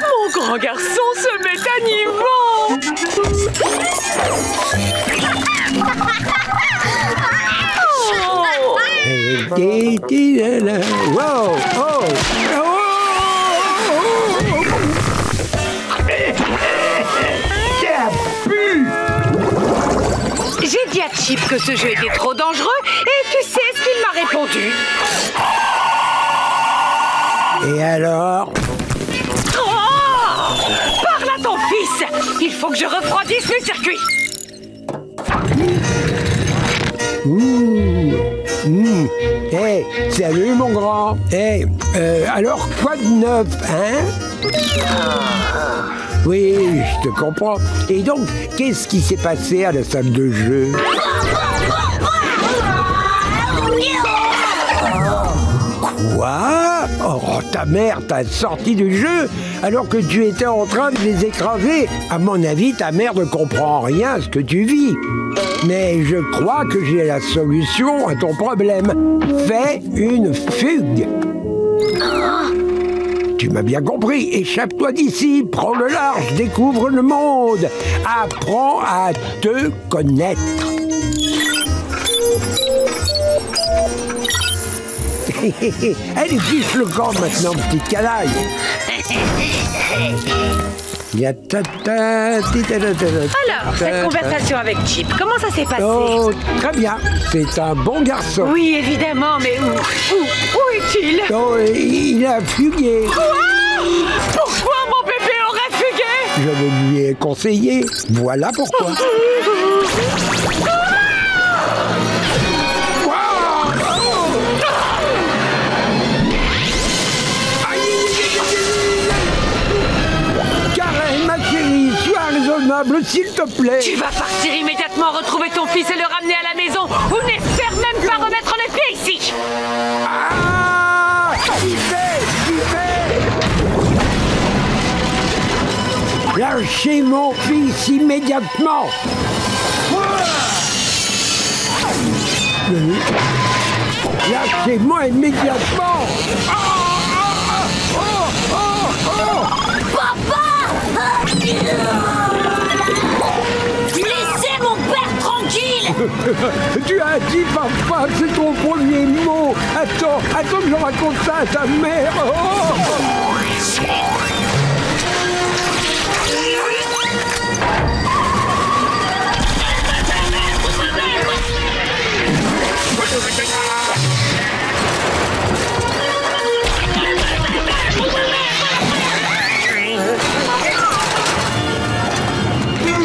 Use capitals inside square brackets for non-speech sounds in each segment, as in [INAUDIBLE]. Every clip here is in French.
Mon grand garçon se met à niveau Oh Wow! Oh! J'ai dit à Chip que ce jeu était trop dangereux et tu sais ce qu'il m'a répondu Et alors Oh Parle à ton fils Il faut que je refroidisse le circuit Ouh. Mmh. Hey, salut mon grand. Hey, euh, alors quoi de neuf, hein? Oui, je te comprends. Et donc, qu'est-ce qui s'est passé à la salle de jeu? Quoi? Ta mère t'a sorti du jeu alors que tu étais en train de les écraser. À mon avis, ta mère ne comprend rien à ce que tu vis. Mais je crois que j'ai la solution à ton problème. Fais une fugue. Tu m'as bien compris. Échappe-toi d'ici, prends le large, découvre le monde. Apprends à te connaître. [LAUGHS] Allez, fiche le camp maintenant, petite canaille. Alors, cette conversation avec Chip, comment ça s'est passé Oh, très bien. C'est un bon garçon. Oui, évidemment, mais où Où, où est-il Oh, il a fugué. Quoi Pourquoi mon bébé aurait fugué Je le lui ai conseillé. Voilà pourquoi. [LAUGHS] raisonnable, s'il te plaît. Tu vas partir immédiatement retrouver ton fils et le ramener à la maison. Ou n'espère même pas remettre les pieds ici. Ah Lâchez mon fils immédiatement. Lâchez-moi immédiatement. Oh, oh, Laissez [LAUGHS] Tu as dit papa, c'est ton premier mot. Attends, attends que je raconte ça à ta mère. Oh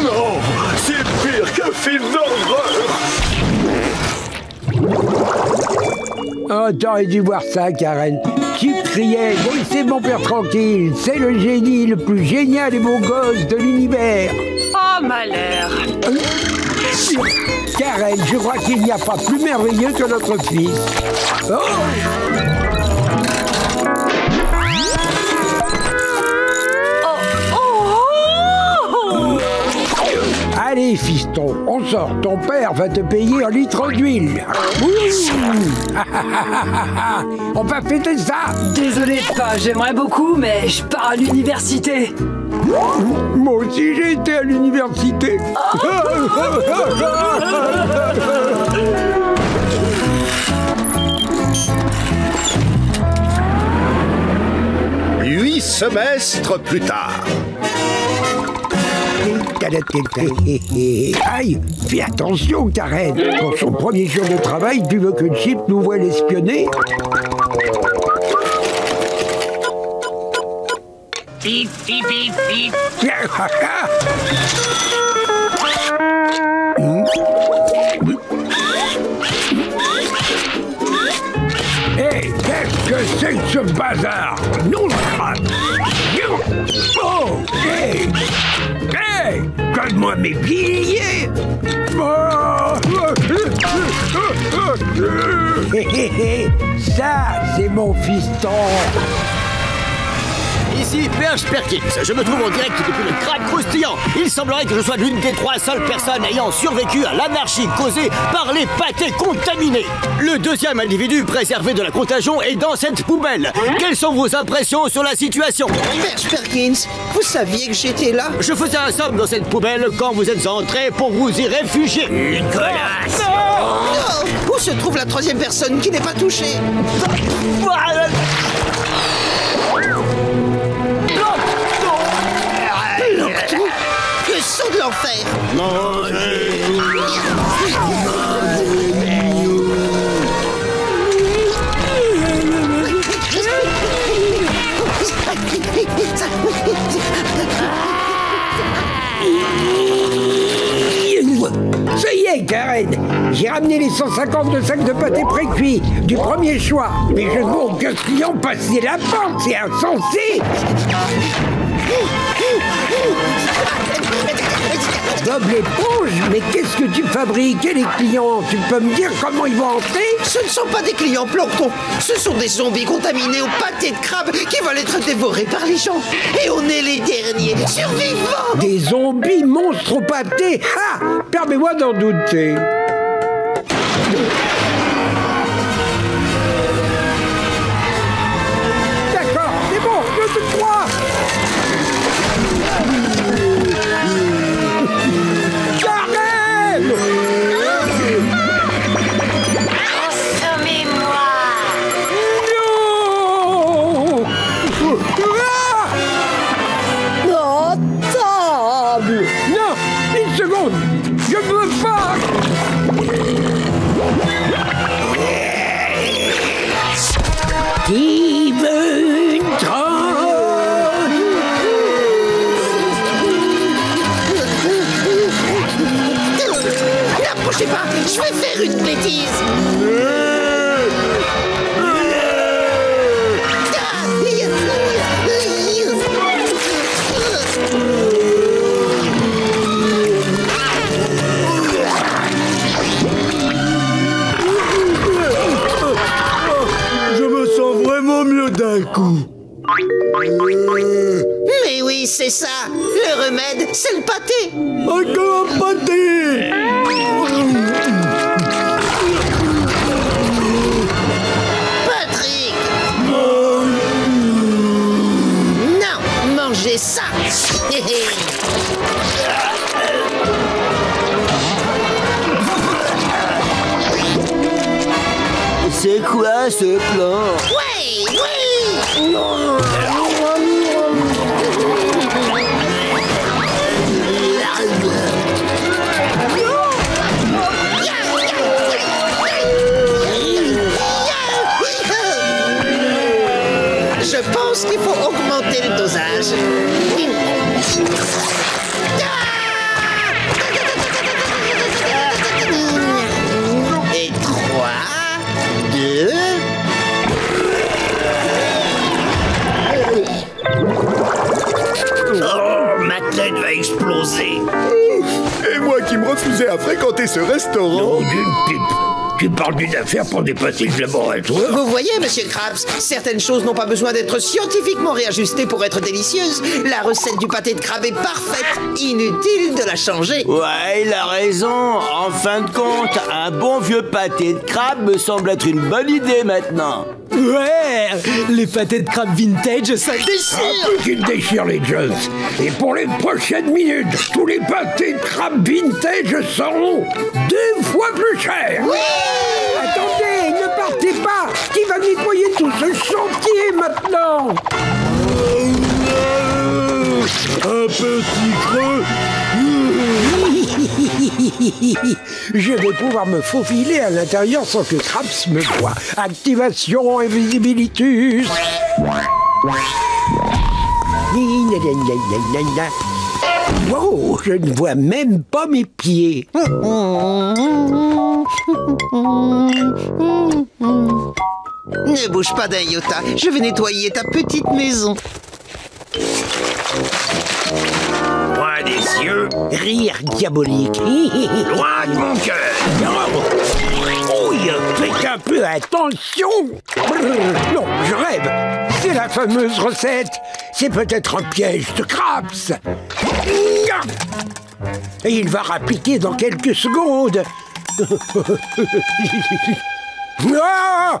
Non C'est pire qu'un film d'horreur Oh, t'aurais dû voir ça, Karen. Tu criais, laissez mon père tranquille, c'est le génie le plus génial et beau gosse de l'univers. Oh malheur Karen, je crois qu'il n'y a pas plus merveilleux que notre fils. Oh Allez, fiston, on sort. Ton père va te payer un litre d'huile. [LAUGHS] On va fêter ça. Désolé, pas, j'aimerais beaucoup, mais je pars à l'université. Moi aussi, j'ai été à l'université. Huit semestres plus tard. Aïe, fais attention, Karen. Pour son premier jour de travail, tu veux que Chip nous voit l'espionner? Pip, pip, pip, pip Hé, qu'est-ce que c'est que ce bazar? Non, Oh, hé Hé Donne-moi mes hé, Ça, c'est mon fiston Ici Perche Perkins. Je me trouve en direct depuis le crack croustillant. Il semblerait que je sois l'une des trois seules personnes ayant survécu à l'anarchie causée par les pâtés contaminés. Le deuxième individu préservé de la contagion est dans cette poubelle. Quelles sont vos impressions sur la situation? Perche Perkins, vous saviez que j'étais là? Je faisais un somme dans cette poubelle quand vous êtes entré pour vous y réfugier. Nicolas Oh, Où se trouve la troisième personne qui n'est pas touchée? L'enfer. Ça y est, Karen. J'ai ramené les 152 sacs de pâté précuits du premier choix. Mais je vois aucun client passer la porte, c'est insensé Bob l'éponge, mais qu'est-ce que tu fabriques? Et les clients Tu peux me dire comment ils vont entrer? Ce ne sont pas des clients plancton, ce sont des zombies contaminés au pâté de crabe qui veulent être dévorés par les gens. Et on est les derniers survivants. Des zombies monstres au pâté. Ha Permets-moi d'en douter. C'est ça. Le remède, c'est le pâté. Encore un pâté Patrick. Non, mangez ça. C'est quoi ce plan? Ouais, oui augmenter le dosage. Et 3, 2, Oh, ma tête va exploser. Et moi qui me refusais à fréquenter ce restaurant. D'une pipe Tu parles d'une affaire pour des pâtés de laboratoire Vous voyez, monsieur Krabs, certaines choses n'ont pas besoin d'être scientifiquement réajustées pour être délicieuses. La recette du pâté de crabe est parfaite. Inutile de la changer. Ouais, il a raison. En fin de compte, un bon vieux pâté de crabe me semble être une bonne idée maintenant. Ouais. Les pâtés de crabe vintage, ça déchire Un peu qu'il déchire les Jones. Et pour les prochaines minutes, tous les pâtés de crabe vintage seront deux fois plus chers. Attendez, ne partez pas. Qui va nettoyer tout ce chantier maintenant? Un petit creux [LAUGHS] Je vais pouvoir me faufiler à l'intérieur sans que Craps me voie. Activation Invisibilitus. Wow, je ne vois même pas mes pieds. Ne bouge pas d'un iota. Je vais nettoyer ta petite maison. Des yeux, Rire diabolique. loin de mon cœur. Grouille. Faites un peu attention. Non, je rêve. C'est la fameuse recette. C'est peut-être un piège de Craps. Et il va rappliquer dans quelques secondes. Non [LAUGHS]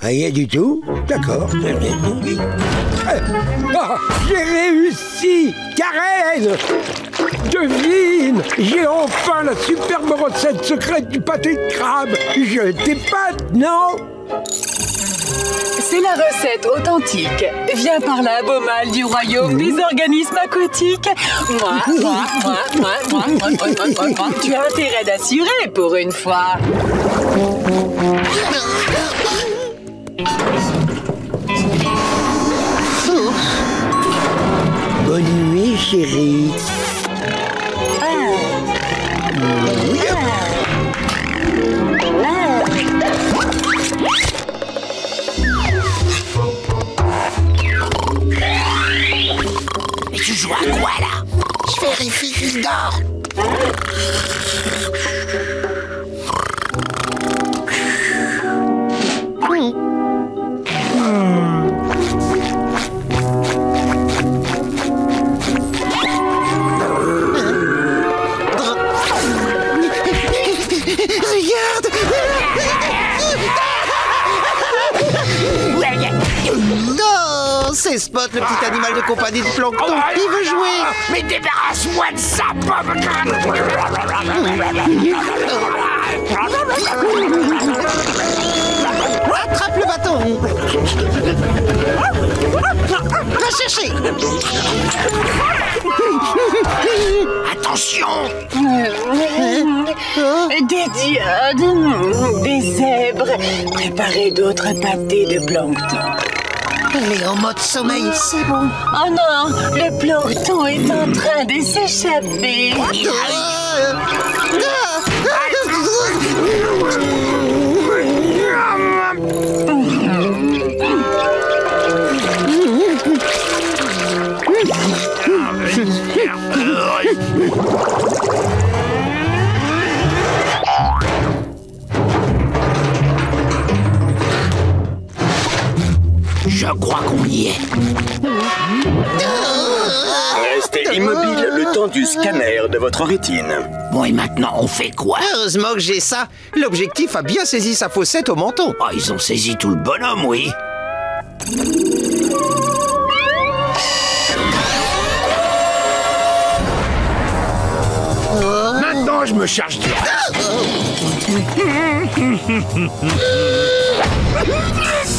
Rien du tout D'accord. Ah, j'ai réussi Karen Devine J'ai enfin la superbe recette secrète du pâté de crabe Je t'épate, non? C'est la recette authentique. Viens par beau mal du royaume des organismes aquatiques. Moi, moi, moi, moi, moi, moi, moi, moi, moi, moi. Tu as intérêt d'assurer pour une fois. Bonne nuit, chérie. Mais tu joues à quoi là? Je vérifie qu'il dort. Spot, le petit animal de compagnie de Plancton. Il veut jouer Mais débarrasse-moi de ça, pauvre Attrape le bâton Va chercher Attention Des diodes, des zèbres. Préparez d'autres pâtés de plancton. Elle est en mode sommeil, c'est bon. Oh non, le plancton est en train de s'échapper. Je crois qu'on y est. Restez immobile le temps du scanner de votre rétine. Bon, et maintenant, on fait quoi? Heureusement que j'ai ça. L'objectif a bien saisi sa faussette au menton. Oh, ils ont saisi tout le bonhomme, oui. Maintenant, je me charge du reste.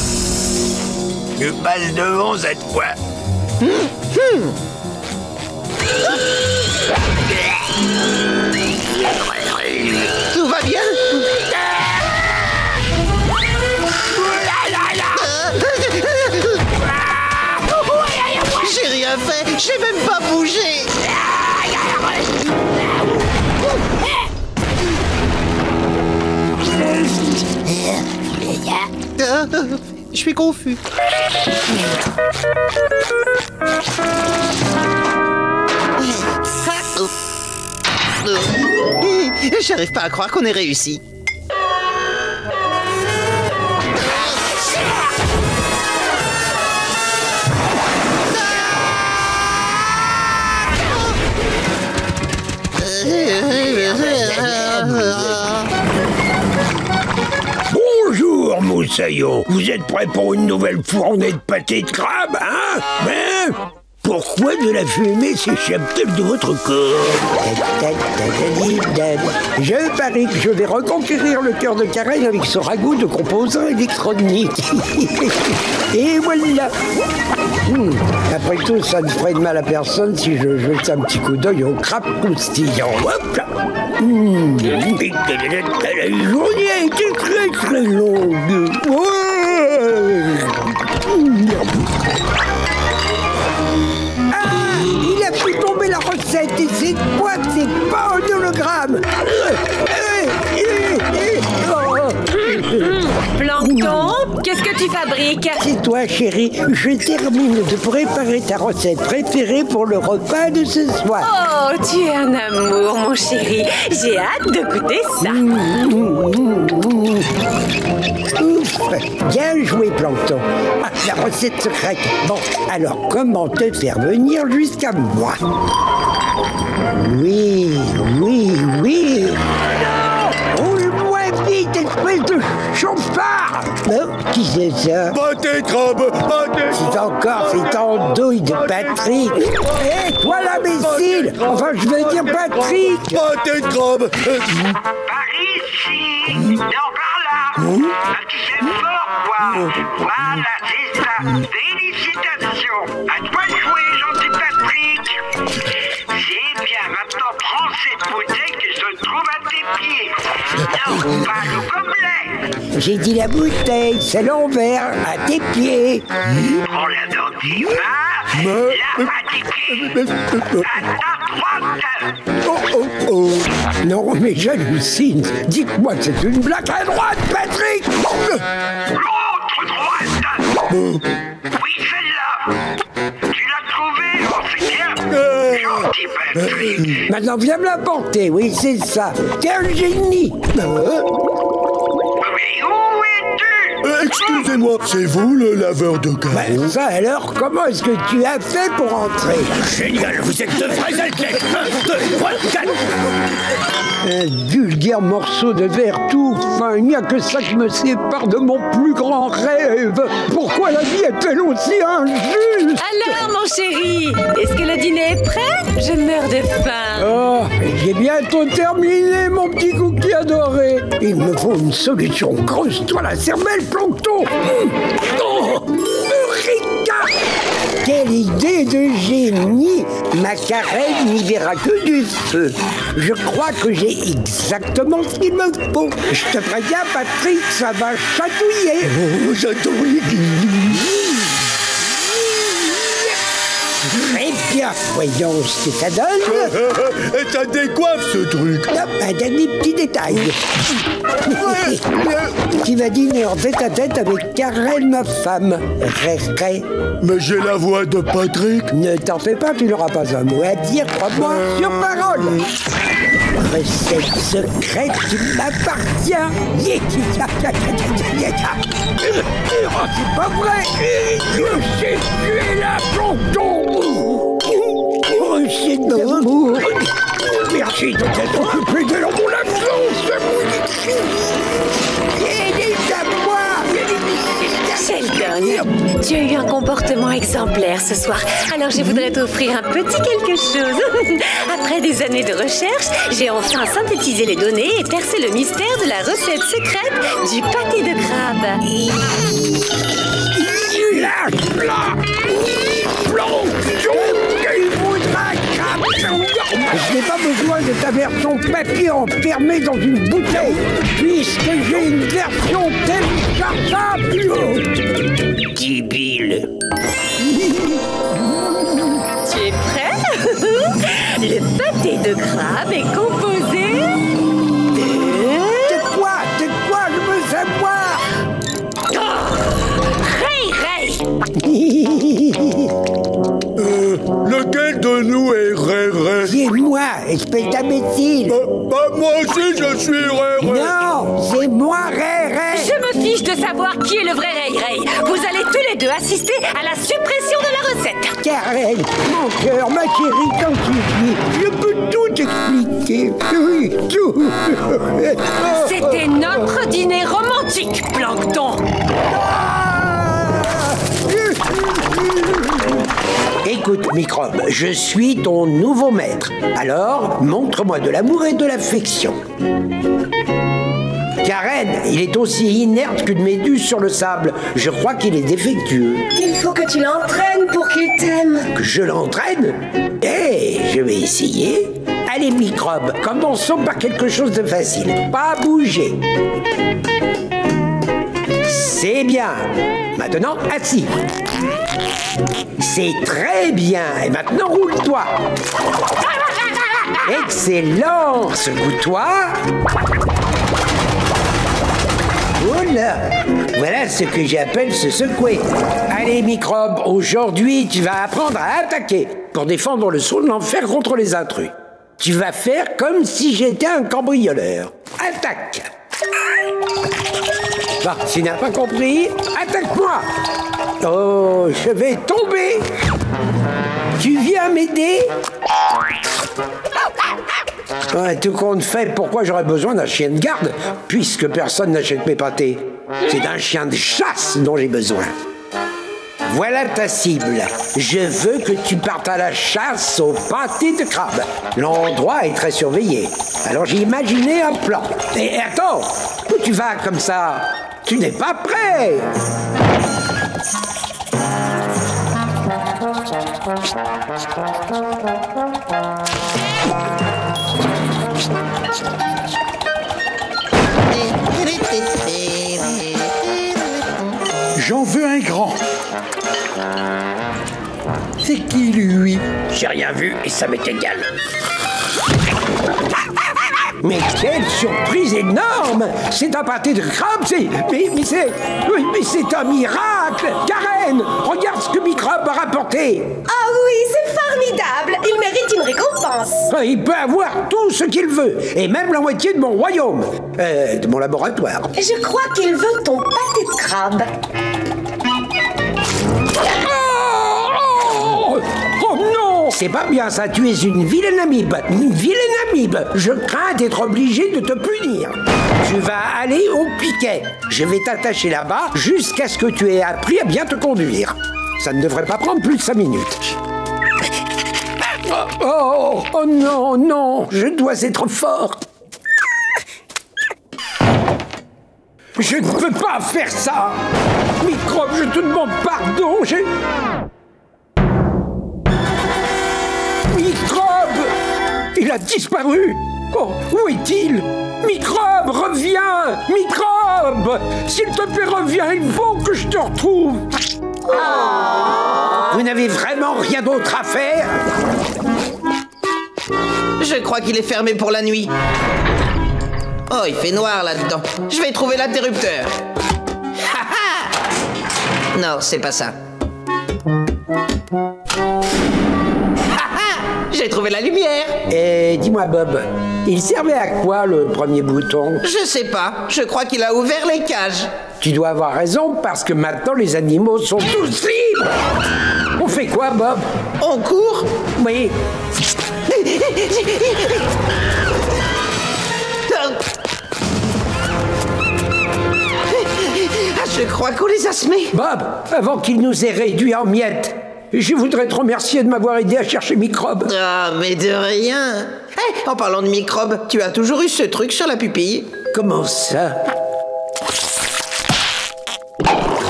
[LAUGHS] Je passe devant cette fois. Tout va bien J'ai rien fait, j'ai même pas bougé. Je suis confus. J'arrive pas à croire qu'on ait réussi. Vous êtes prêt pour une nouvelle fournée de pâté de crabe, hein? Hein? Pourquoi de la fumée s'échappe-t-elle de votre corps? Je parie que je vais reconquérir le cœur de Karen avec ce ragoût de composants électroniques. [LAUGHS] Et voilà Hmm, Après tout, ça ne ferait de mal à personne si je jette un petit coup d'œil au crabe croustillant. Hop là. La journée a été très très longue. Ah, il a fait tomber la recette et c'est quoi C'est pas un hologramme euh, euh, euh, oh. Plancton, qu'est-ce que tu fabriques C'est toi, chérie. Je termine de préparer ta recette préférée pour le repas de ce soir. Oh, tu es un amour, mon chéri. J'ai hâte de goûter ça. Ouf Bien joué, Plankton. Ah, la recette secrète. Bon, alors comment te faire venir jusqu'à moi? Oui, oui, oui. Chauffard Non Qui c'est ça? Pâté crabe, pâté C'est encore cette andouille de Patrick. Hé, toi l'imbécile Enfin, je veux dire Patrick crabe Euh, Par ici, non par là. Ah, tu sais fort, quoi. Voilà, c'est ça. Félicitations. À toi de jouer, gentil Patrick. C'est bien, maintenant prends cette bouteille qui se trouve à tes pieds. Non, pas le gobelet. J'ai dit la bouteille, c'est l'envers, à tes pieds. Là, à tes pieds. À ta droite. Oh, oh, oh Non, mais j'hallucine. Dites-moi que c'est une blague à droite, Patrick L'autre droite. Maintenant, viens me la porter, oui, c'est ça. T'es un génie Excusez-moi, c'est vous le laveur de carreaux Ben, Ça alors, comment est-ce que tu as fait pour entrer Génial, vous êtes de vrais athlètes. Un, deux, trois, quatre. Un vulgaire morceau de verre tout fin, il n'y a que ça qui me sépare de mon plus grand rêve. Pourquoi la vie est-elle aussi injuste Alors, mon chéri, est-ce que le dîner est prêt Je meurs de faim. Oh, j'ai bientôt terminé, mon petit cookie adoré. Il me faut une solution. Creuse-toi la cervelle, Oh, Quelle idée de génie Ma carène n'y verra que du feu. Je crois que j'ai exactement ce qu'il me faut. Je te préviens, Patrick, ça va chatouiller. Oh, j'adorais Très bien. Voyons ce que ça donne. [LAUGHS] Et ça décoiffe ce truc Hop, un dernier petit détail. [LAUGHS] tu vas dîner en tête à tête avec Karen, ma femme. Ré, Mais j'ai la voix de Patrick Ne t'en fais pas, tu n'auras pas un mot à dire, crois-moi, sur parole. Recette secrète qui m'appartient. Oh, c'est pas vrai. Je sais Recette d'amour. Merci de t'être occupé de mon absence. Aidez à moi. Sheldon, tu as eu un comportement exemplaire ce soir. Alors je voudrais t'offrir un petit quelque chose. [LAUGHS] Après des années de recherche, j'ai enfin synthétisé les données et percé le mystère de la recette secrète du pâté de crabe. Lâche-la Je n'ai pas besoin de ta version papier enfermée dans une bouteille, puisque j'ai une version téléchargeable Débile. [LAUGHS] Tu es prêt? [LAUGHS] Le pâté de crabe est composé de nous est Ré Ré C'est moi, espèce d'imbécile bah, bah, moi aussi je suis Ré Ré Non, c'est moi, Ray Ray Je me fiche de savoir qui est le vrai Ray Ray. Vous allez tous les deux assister à la suppression de la recette. Karen, mon cœur, ma chérie, quand tu dis, je peux tout expliquer. Oui, tout. C'était notre dîner romantique, Plancton. Écoute, microbe, je suis ton nouveau maître. Alors, montre-moi de l'amour et de l'affection. Karen, il est aussi inerte qu'une méduse sur le sable. Je crois qu'il est défectueux. Il faut que tu l'entraînes pour qu'il t'aime. Que je l'entraîne? Eh, je vais essayer. Allez, microbe, commençons par quelque chose de facile. Pas bouger. C'est bien. Maintenant, assis. C'est très bien. Et maintenant, roule-toi. Excellent. Secoue-toi. Oula. Voilà ce que j'appelle se secouer. Allez, microbe, aujourd'hui, tu vas apprendre à attaquer pour défendre le saut de l'enfer contre les intrus. Tu vas faire comme si j'étais un cambrioleur. Attaque Bon, tu n'as pas compris? Attaque-moi Oh, je vais tomber Tu viens m'aider? Tout compte fait, pourquoi j'aurais besoin d'un chien de garde puisque personne n'achète mes pâtés? C'est d'un chien de chasse dont j'ai besoin. Voilà ta cible. Je veux que tu partes à la chasse au pâté de crabe. L'endroit est très surveillé. Alors j'ai imaginé un plan. Et attends, où tu vas comme ça? Tu n'es pas prêt J'en veux un grand. C'est qui lui? J'ai rien vu et ça m'est égal. Mais quelle surprise énorme! C'est un pâté de crabe, c'est... Mais, mais c'est... Mais c'est un miracle! Karen Regarde ce que Microbe a rapporté. Ah oui, c'est formidable! Il mérite une récompense. Il peut avoir tout ce qu'il veut, et même la moitié de mon royaume, euh, de mon laboratoire. Je crois qu'il veut ton pâté de crabe. C'est pas bien ça, tu es une vilaine amibe Une vilaine amibe Je crains d'être obligé de te punir. Tu vas aller au piquet. Je vais t'attacher là-bas jusqu'à ce que tu aies appris à bien te conduire. Ça ne devrait pas prendre plus de 5 minutes. Oh, oh, oh non, non, je dois être fort. Je ne peux pas faire ça Microbe, je te demande pardon, j'ai... Il a disparu Oh, où est-il? Microbe, reviens Microbe S'il te plaît, reviens, il faut que je te retrouve Vous n'avez vraiment rien d'autre à faire? Je crois qu'il est fermé pour la nuit. Oh, il fait noir là-dedans. Je vais trouver l'interrupteur. Non, c'est pas ça. J'ai trouvé la lumière. Et dis-moi, Bob, il servait à quoi le premier bouton? Je sais pas. Je crois qu'il a ouvert les cages. Tu dois avoir raison parce que maintenant les animaux sont tous libres On fait quoi, Bob? On court Oui. Ah, je crois qu'on les a semés. Bob, avant qu'il nous ait réduits en miettes, je voudrais te remercier de m'avoir aidé à chercher microbes. Ah, mais de rien. Eh, en parlant de microbes, tu as toujours eu ce truc sur la pupille Comment ça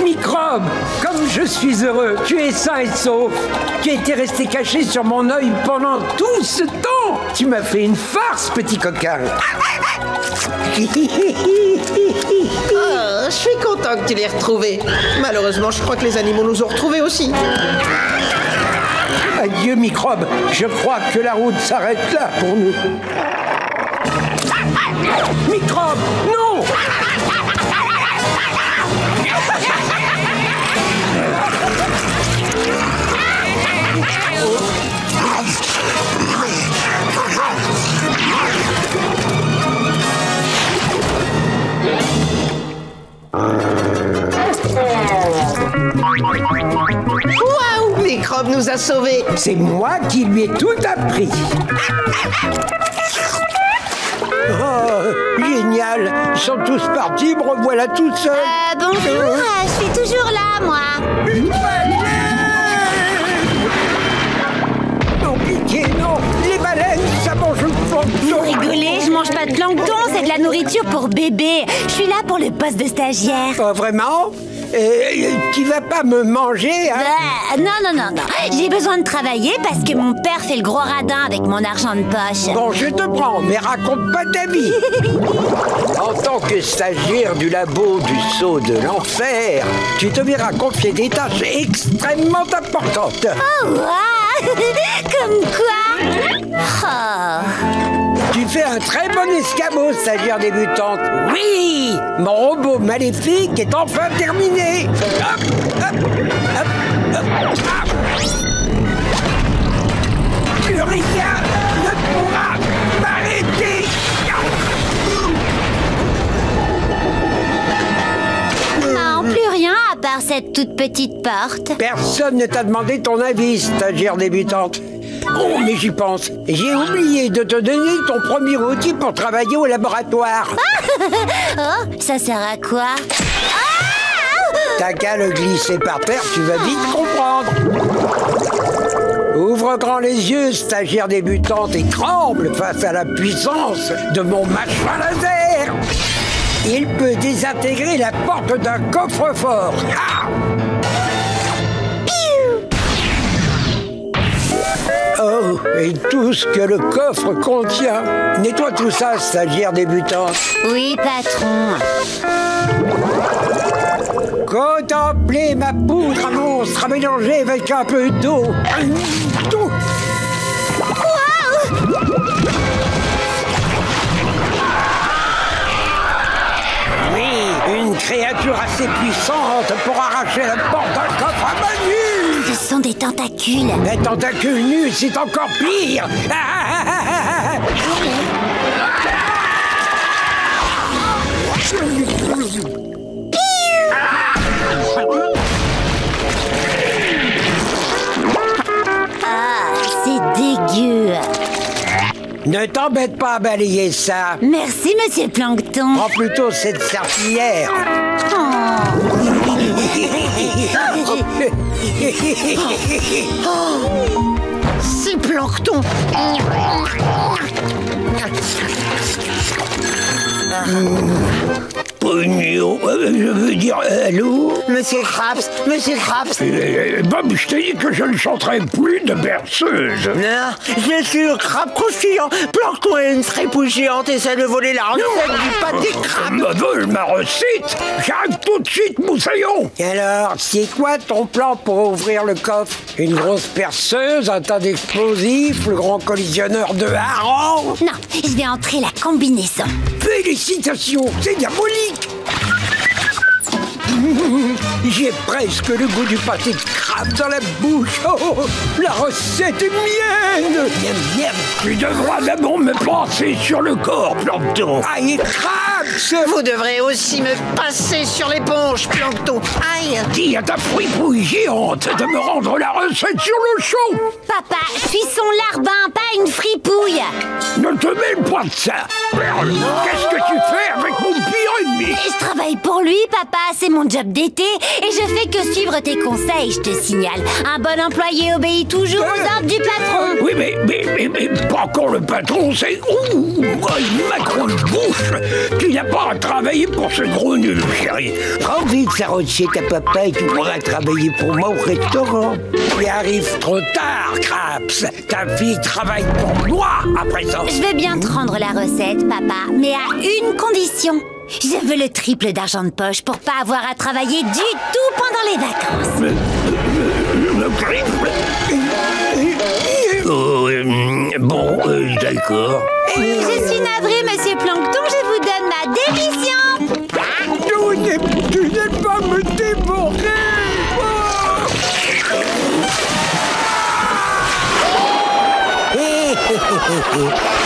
Microbe Comme je suis heureux, tu es sain et sauf. Tu étais resté caché sur mon œil pendant tout ce temps. Tu m'as fait une farce, petit coquin. Ah, [LAUGHS] je suis content que tu l'aies retrouvé. Malheureusement, je crois que les animaux nous ont retrouvés aussi. Adieu, microbe. Je crois que la route s'arrête là pour nous. Microbe, non Waouh Microbe nous a sauvés. C'est moi qui lui ai tout appris. Oh, génial Ils sont tous partis, me revoilà tout seul. Euh, bonjour, euh, je suis toujours là, moi. Vous rigolez, je mange pas de plancton, c'est de la nourriture pour bébé. Je suis là pour le poste de stagiaire. Oh, vraiment Euh, Tu vas pas me manger, hein? Bah, non, non, non, non. J'ai besoin de travailler parce que mon père fait le gros radin avec mon argent de poche. Bon, je te prends, mais raconte pas ta vie. En tant que stagiaire du labo du saut de l'enfer, tu te verras confier des tâches extrêmement importantes. Oh, waouh [LAUGHS] Comme quoi Oh. Tu fais un très bon escabeau, stagiaire débutante. Oui Mon robot maléfique est enfin terminé. Hop, hop, hop, hop, hop. Part cette toute petite porte. Personne ne t'a demandé ton avis, stagiaire débutante. Oh, mais j'y pense. J'ai oublié de te donner ton premier outil pour travailler au laboratoire. [LAUGHS] oh, ça sert à quoi T'as qu'à le glisser par terre, tu vas vite comprendre. Ouvre grand les yeux, stagiaire débutante, et tremble face à la puissance de mon machin laser. Il peut désintégrer la porte d'un coffre-fort. Ah Oh, et tout ce que le coffre contient. Nettoie tout ça, stagiaire débutante. Oui, patron. Contemplez ma poudre à monstre à mélanger avec un peu d'eau. D'eau. Créature assez puissante pour arracher la porte d'un coffre à main. Ce sont des tentacules. Les tentacules nus, c'est encore pire. [LAUGHS] Ne t'embête pas à balayer ça. Merci, monsieur Plankton. Prends plutôt cette serpillière. C'est Plancton Pognon, euh, je veux dire, euh, allô Monsieur Krabs, Monsieur Krabs Euh, Bob, je t'ai dit que je ne chanterai plus de berceuse. Non, je suis le crabe croustillant. Est une crépouille géante et essaie de voler la recette du pâté crabe. Me vole ma recette J'arrive tout de suite, moussaillon Alors, c'est quoi ton plan pour ouvrir le coffre? Une grosse perceuse, un tas d'explosifs, le grand collisionneur de hareng Non, je vais entrer la combinaison. Félicitations, c'est diabolique [LAUGHS] J'ai presque le goût du pâté de crabe dans la bouche. Oh, la recette est mienne Miam, miam. Tu devras d'abord me passer sur le corps, Plancton. Aïe, crabe Vous devrez aussi me passer sur l'éponge, Plancton. Aïe Dis à ta fripouille géante de me rendre la recette sur le chaud Papa, je suis son larbin, pas une fripouille. Ne te mêle pas de ça Perle, Qu'est-ce que tu fais avec mon pire ennemi? Je travaille pour lui, papa, c'est mon job d'été et je fais que suivre tes conseils, je te signale. Un bon employé obéit toujours aux ordres du patron. Oui, mais, mais, mais, mais pas quand le patron, c'est... Ouh, une macro de bouche Tu n'as pas à travailler pour ce gros nul, chérie. Prends vite Sarotier ta papa et tu pourras travailler pour moi au restaurant. Tu arrives trop tard, Craps. Ta fille travaille pour moi à présent. Je vais bien te rendre la recette, papa, mais à une condition. Je veux le triple d'argent de poche pour pas avoir à travailler du tout pendant les vacances. Le triple? Oh, euh, bon, euh, d'accord. Je suis navrée, monsieur Plancton, je vous ma démission. Tu n'es, tu n'es pas me dévorer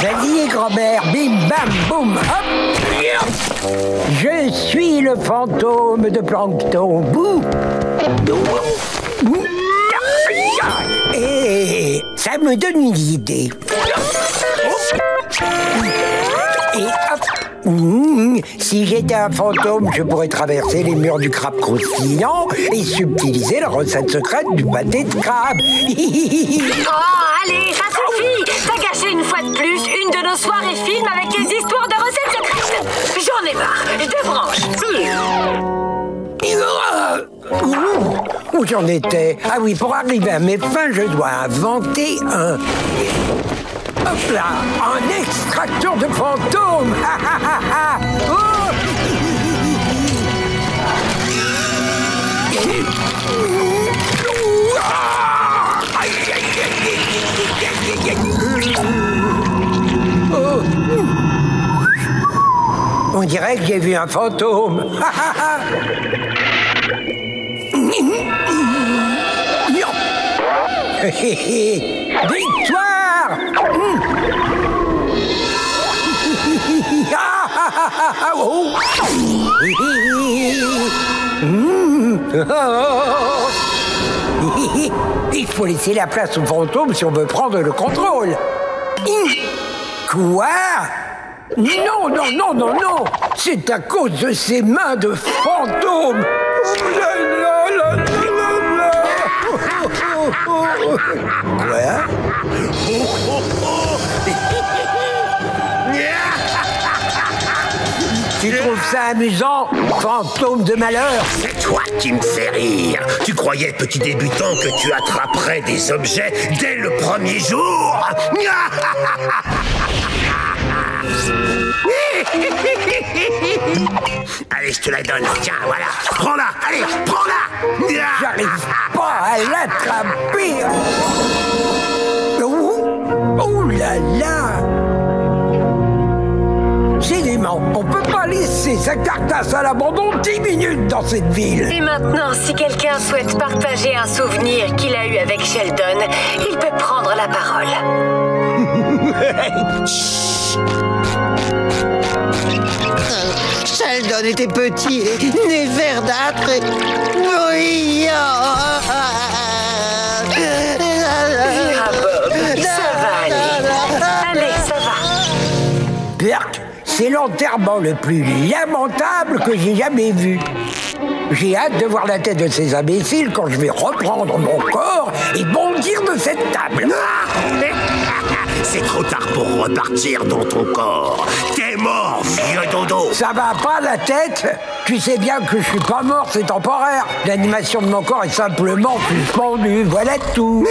Vas-y, grand-mère, bim, bam, boum, hop Je suis le fantôme de Plancton. Bouh. Et ça me donne une idée. Et hop Mmh, Si j'étais un fantôme, je pourrais traverser les murs du crabe croustillant et subtiliser la recette secrète du pâté de crabe. [LAUGHS] Oh, allez, ça suffit. T'as gâché une fois de plus une de nos soirées films avec les histoires de recettes secrètes. J'en ai marre, je débranche. Ouh, Où j'en étais. Ah oui, pour arriver à mes fins, je dois inventer un... Hop là Un extracteur de fantômes. [LAUGHS] Oh. On dirait que j'ai vu un fantôme. [LAUGHS] Vite [LAUGHS] Oh. Il faut laisser la place aux fantômes si on veut prendre le contrôle. Quoi? Non, non, non, non, non C'est à cause de ces mains de fantômes Quoi Tu trouves ça amusant, fantôme de malheur? C'est toi qui me fais rire. Tu croyais, petit débutant, que tu attraperais des objets dès le premier jour? [LAUGHS] Allez, je te la donne. Tiens, voilà. Prends-la. Allez, prends-la. J'arrive pas à l'attraper. [LAUGHS] Oh, oh là là Génément, on peut pas laisser sa carcasse à l'abandon 10 minutes dans cette ville. Et maintenant, si quelqu'un souhaite partager un souvenir qu'il a eu avec Sheldon, il peut prendre la parole. [LAUGHS] Sheldon était petit et né verdâtre et bruyant. L'enterrement le plus lamentable que j'ai jamais vu. J'ai hâte de voir la tête de ces imbéciles quand je vais reprendre mon corps et bondir de cette table. [LAUGHS] C'est trop tard pour repartir dans ton corps. T'es mort, vieux dodo. Ça va pas la tête? Tu sais bien que je suis pas mort, c'est temporaire. L'animation de mon corps est simplement suspendue, voilà tout.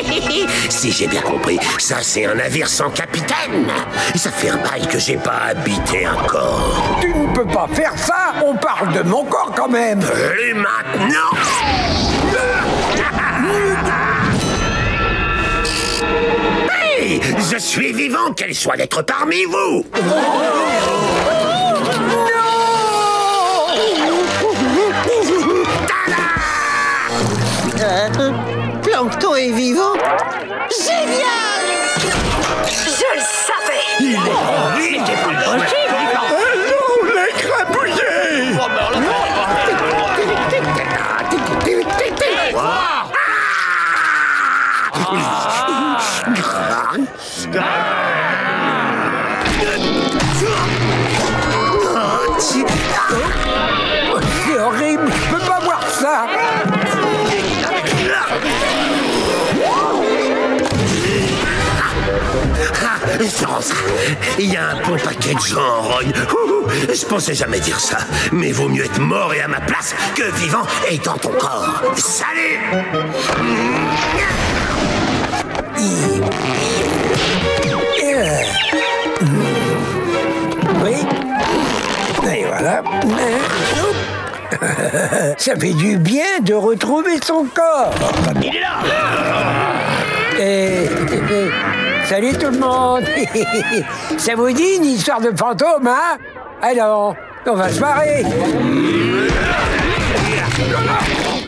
[LAUGHS] si j'ai bien compris, ça c'est un navire sans capitaine. Ça fait un bail que j'ai pas habité un corps. Tu ne peux pas faire ça, on parle de mon corps quand même. Et maintenant [LAUGHS] Hey Je suis vivant, quelle soit d'être parmi vous Plancton est vivant Génial Je le savais. Il est en vie, c'est pas possible non, les crapouillés C'est horrible, je peux pas voir ça. Chance Il y a un bon paquet de gens en rogne. Je pensais jamais dire ça. Mais vaut mieux être mort et à ma place que vivant et dans ton corps. Salut. Oui. Et voilà. Ça fait du bien de retrouver son corps. Il est là Et... Salut tout le monde. [LAUGHS] Ça vous dit une histoire de fantôme, hein? Alors, on va se marrer